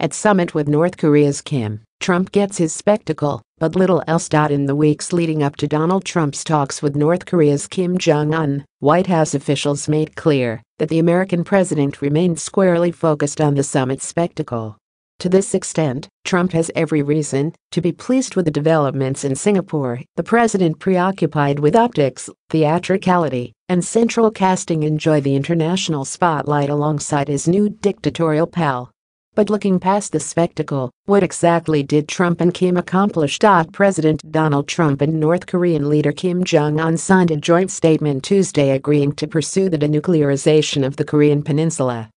At summit with North Korea's Kim, Trump gets his spectacle, but little else. In the weeks leading up to Donald Trump's talks with North Korea's Kim Jong un, White House officials made clear that the American president remained squarely focused on the summit spectacle. To this extent, Trump has every reason to be pleased with the developments in Singapore. The president, preoccupied with optics, theatricality, and central casting, enjoy the international spotlight alongside his new dictatorial pal. But looking past the spectacle, what exactly did Trump and Kim accomplish? President Donald Trump and North Korean leader Kim Jong un signed a joint statement Tuesday agreeing to pursue the denuclearization of the Korean Peninsula.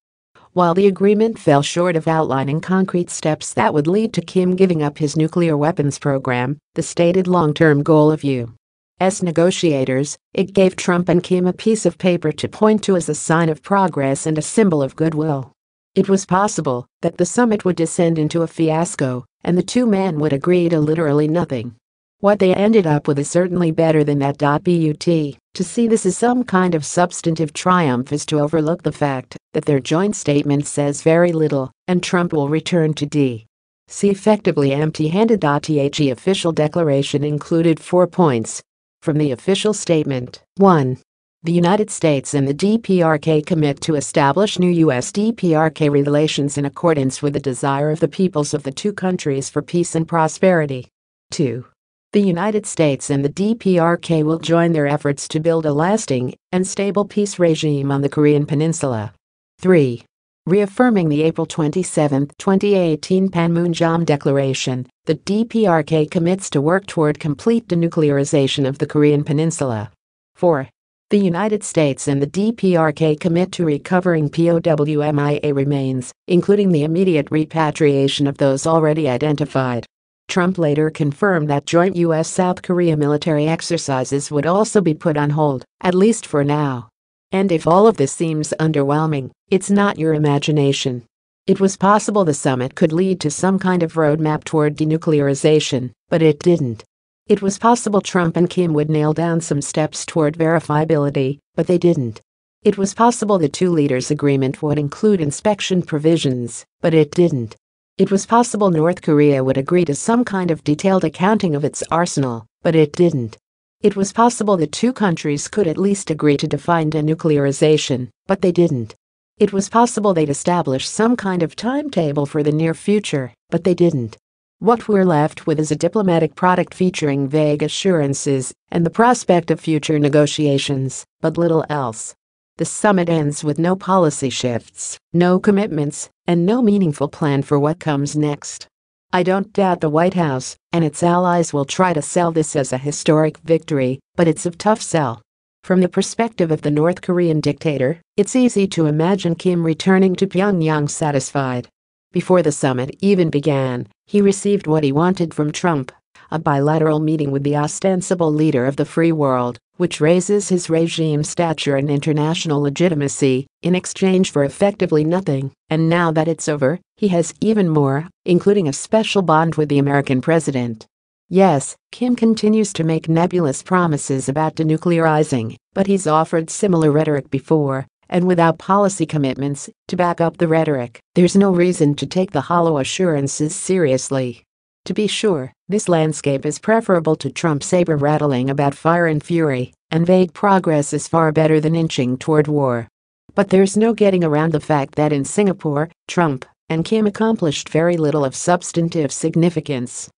While the agreement fell short of outlining concrete steps that would lead to Kim giving up his nuclear weapons program, the stated long term goal of U.S. negotiators, it gave Trump and Kim a piece of paper to point to as a sign of progress and a symbol of goodwill. It was possible that the summit would descend into a fiasco and the two men would agree to literally nothing. What they ended up with is certainly better than that. But to see this as some kind of substantive triumph is to overlook the fact that their joint statement says very little and Trump will return to D. See effectively empty-handed. The official declaration included four points from the official statement. 1. The United States and the DPRK commit to establish new U.S. DPRK relations in accordance with the desire of the peoples of the two countries for peace and prosperity. 2. The United States and the DPRK will join their efforts to build a lasting and stable peace regime on the Korean Peninsula. 3. Reaffirming the April 27, 2018 Panmunjom Declaration, the DPRK commits to work toward complete denuclearization of the Korean Peninsula. 4. The United States and the DPRK commit to recovering POWMIA remains, including the immediate repatriation of those already identified. Trump later confirmed that joint U.S. South Korea military exercises would also be put on hold, at least for now. And if all of this seems underwhelming, it's not your imagination. It was possible the summit could lead to some kind of roadmap toward denuclearization, but it didn't. It was possible Trump and Kim would nail down some steps toward verifiability, but they didn't. It was possible the two leaders' agreement would include inspection provisions, but it didn't. It was possible North Korea would agree to some kind of detailed accounting of its arsenal, but it didn't. It was possible the two countries could at least agree to define denuclearization, but they didn't. It was possible they'd establish some kind of timetable for the near future, but they didn't. What we're left with is a diplomatic product featuring vague assurances and the prospect of future negotiations, but little else. The summit ends with no policy shifts, no commitments, and no meaningful plan for what comes next. I don't doubt the White House and its allies will try to sell this as a historic victory, but it's a tough sell. From the perspective of the North Korean dictator, it's easy to imagine Kim returning to Pyongyang satisfied. Before the summit even began, he received what he wanted from Trump a bilateral meeting with the ostensible leader of the free world, which raises his regime's stature and international legitimacy in exchange for effectively nothing. And now that it's over, he has even more, including a special bond with the American president. Yes, Kim continues to make nebulous promises about denuclearizing, but he's offered similar rhetoric before, and without policy commitments to back up the rhetoric, there's no reason to take the hollow assurances seriously. To be sure, this landscape is preferable to Trump's saber rattling about fire and fury, and vague progress is far better than inching toward war. But there's no getting around the fact that in Singapore, Trump and Kim accomplished very little of substantive significance.